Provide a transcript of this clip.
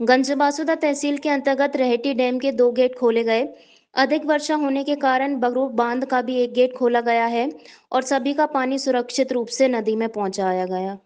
गंजबासुदा तहसील के अंतर्गत रहेटी डैम के दो गेट खोले गए। अधिक वर्षा होने के कारण बगरू बाँध का भी एक गेट खोला गया है और सभी का पानी सुरक्षित रूप से नदी में पहुँचाया गया।